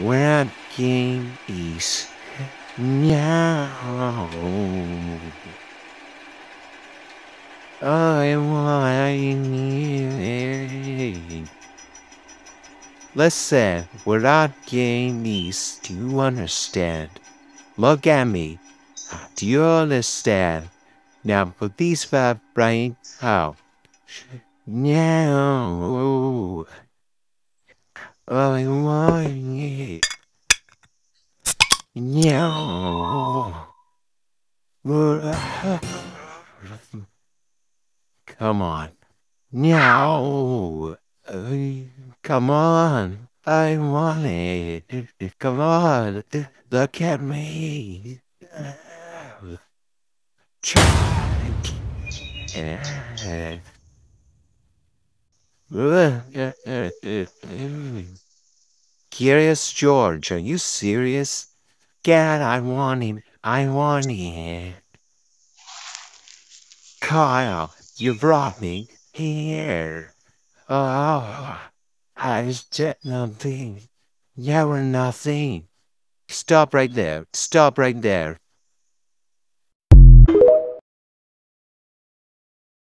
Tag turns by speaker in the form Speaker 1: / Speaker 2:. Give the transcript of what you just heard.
Speaker 1: Where game is now? I want. Listen, without game is, do you understand. Look at me. Do you understand? Now put these five brain out. Now. It. Now. Come on. Now. Come on. I want it. Come on. Look at me. Curious George, are you serious? God, I want him. I want him. Kyle, you brought me here. Oh, I did nothing. You were nothing. Stop right there. Stop right there.